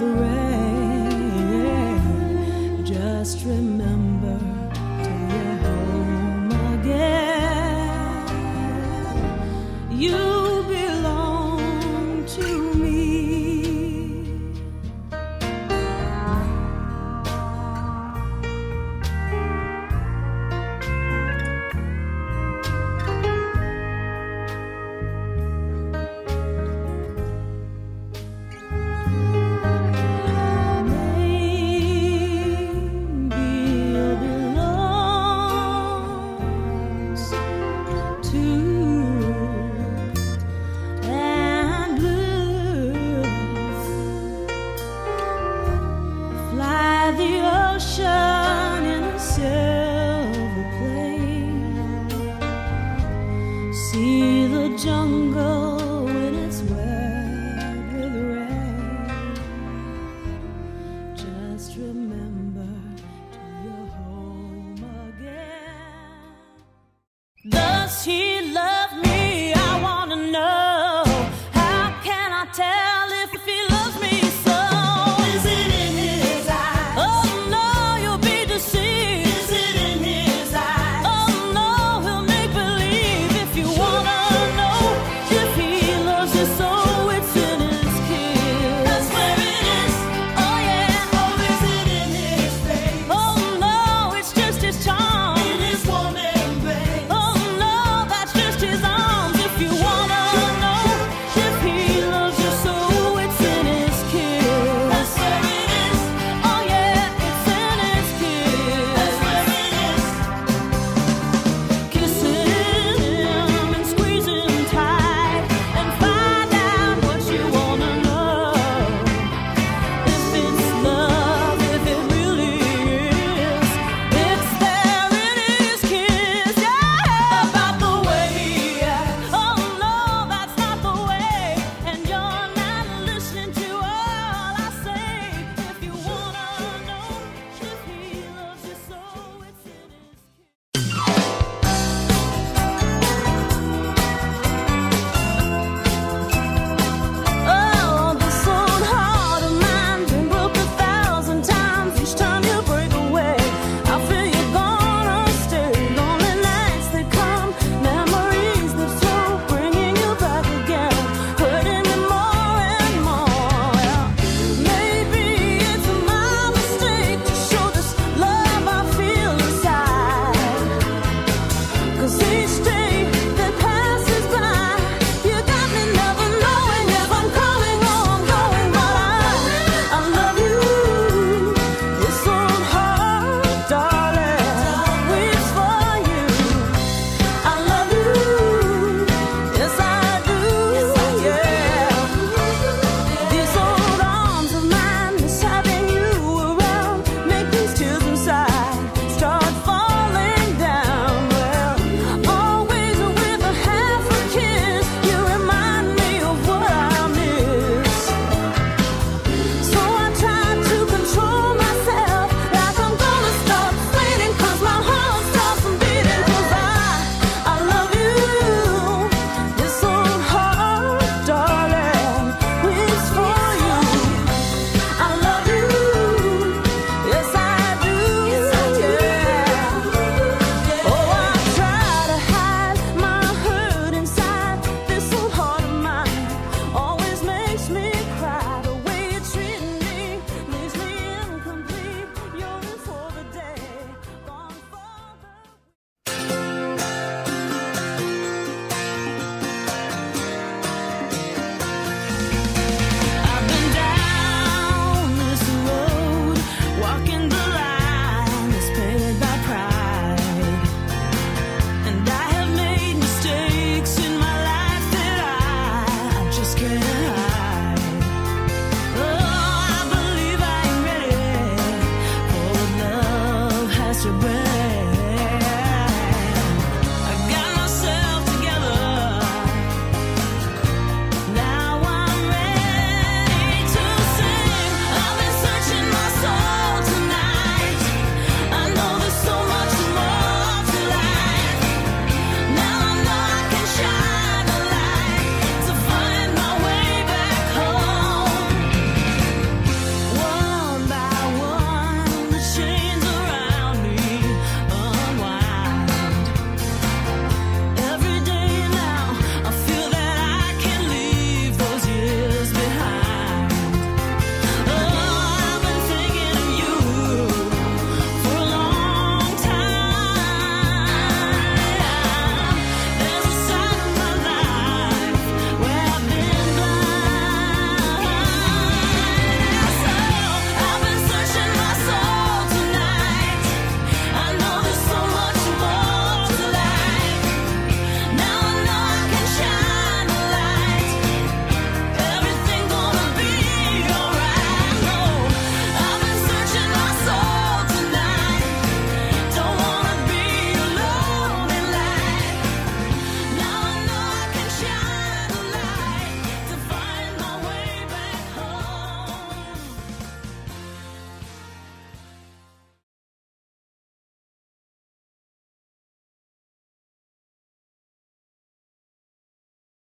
with rain. Just remember till you're